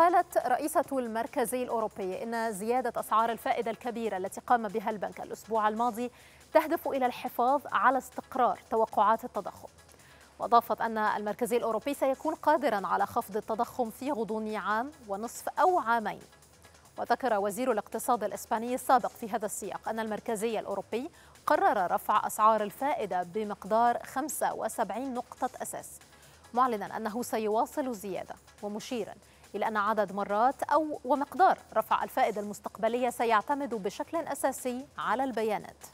قالت رئيسة المركزي الأوروبي إن زيادة أسعار الفائدة الكبيرة التي قام بها البنك الأسبوع الماضي تهدف إلى الحفاظ على استقرار توقعات التضخم. وأضافت أن المركزي الأوروبي سيكون قادرا على خفض التضخم في غضون عام ونصف أو عامين. وذكر وزير الاقتصاد الإسباني السابق في هذا السياق أن المركزي الأوروبي قرر رفع أسعار الفائدة بمقدار 75 نقطة أساس معلنا أنه سيواصل الزيادة ومشيرا إلى أن عدد مرات أو ومقدار رفع الفائدة المستقبلية سيعتمد بشكل أساسي على البيانات.